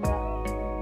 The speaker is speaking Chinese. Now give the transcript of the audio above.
就。